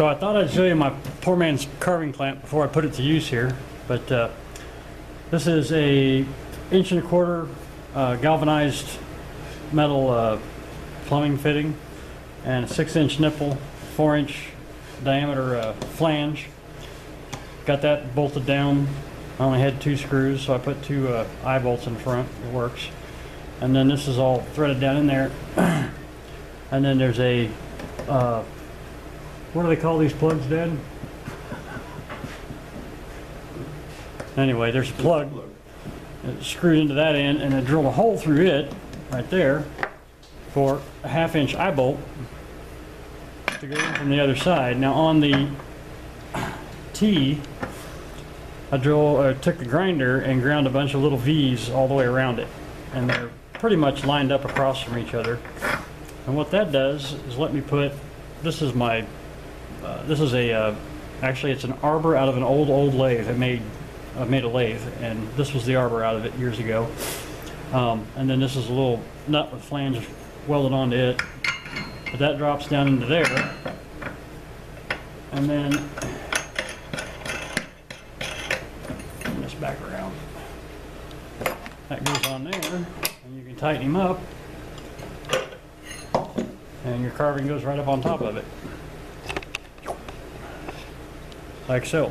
So I thought I'd show you my poor man's carving clamp before I put it to use here, but uh, this is a inch and a quarter uh, galvanized metal uh, plumbing fitting and a six inch nipple, four inch diameter uh, flange. Got that bolted down. I only had two screws, so I put two uh, eye bolts in front. It works. And then this is all threaded down in there. and then there's a, uh, what do they call these plugs, Dad? Anyway, there's a plug screwed into that end, and I drilled a hole through it right there for a half inch eye bolt to go in from the other side. Now on the T, I drill, uh, took the grinder and ground a bunch of little V's all the way around it. And they're pretty much lined up across from each other. And what that does is let me put, this is my, uh, this is a, uh, actually it's an arbor out of an old, old lathe. I made, I made a lathe and this was the arbor out of it years ago. Um, and then this is a little nut with flange welded onto it. But that drops down into there. And then this back around. That goes on there, and you can tighten him up. And your carving goes right up on top of it. Like so.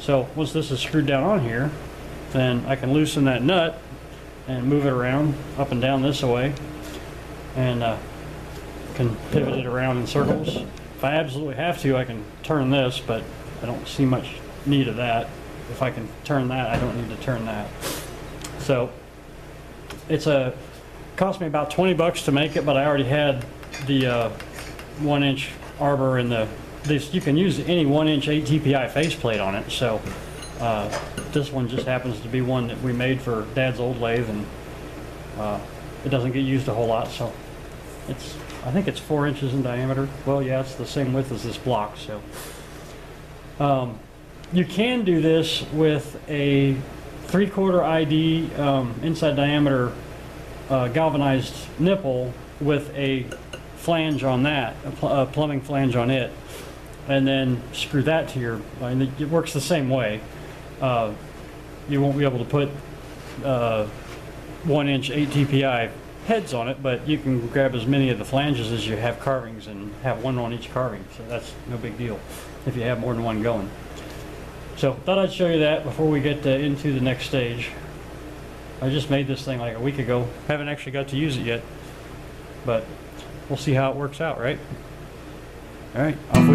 So once this is screwed down on here, then I can loosen that nut and move it around up and down this way. And uh, can pivot it around in circles. If I absolutely have to, I can turn this, but I don't see much need of that. If I can turn that, I don't need to turn that. So it's a, cost me about 20 bucks to make it, but I already had the uh, one inch arbor in the, this, you can use any one inch 8 TPI faceplate on it. So uh, this one just happens to be one that we made for dad's old lathe and uh, it doesn't get used a whole lot. So it's, I think it's four inches in diameter. Well, yeah, it's the same width as this block. So um, you can do this with a three-quarter ID um, inside diameter uh, galvanized nipple with a flange on that, a, pl- a plumbing flange on it, and then screw that to your. I mean, it works the same way. Uh, you won't be able to put uh, one-inch 8 TPI heads on it, but you can grab as many of the flanges as you have carvings and have one on each carving. So that's no big deal if you have more than one going. So thought I'd show you that before we get uh, into the next stage. I just made this thing like a week ago. Haven't actually got to use it yet, but we'll see how it works out, right? All right, off we.